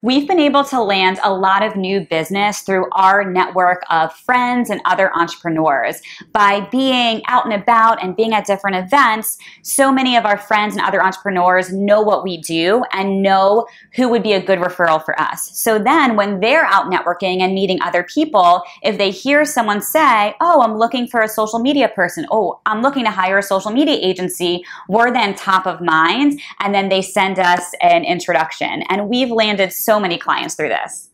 We've been able to land a lot of new business through our network of friends and other entrepreneurs. By being out and about and being at different events, so many of our friends and other entrepreneurs know what we do and know who would be a good referral for us. So then when they're out networking and meeting other people, if they hear someone say, Oh, I'm looking for a social media person. Oh, I'm looking to hire a social media agency, we're then top of mind. And then they send us an introduction. And we've landed many clients through this.